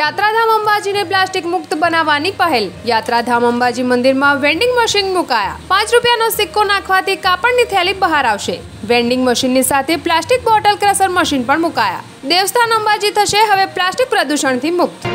યાત્રાધામ અંબાજીને પ્લાસ્ટિક મુક્ત બનાવવાની પહેલ. યાત્રાધામ અંબાજી મંદિરમાં વેન્ડિંગ મશીન મુકાયા. પાંચ રૂપિયાનો સિક્કો નાખવાથી કાપડની થેલી બહાર આવશે. વેન્ડિંગ મશીનની સાથે પ્લાસ્ટિક બોટલ ક્રશર મશીન પણ મુકાયા. દેવસ્થાન અંબાજી થશે, હવે પ્લાસ્ટિક પ્રદૂષણથી મુક્ત.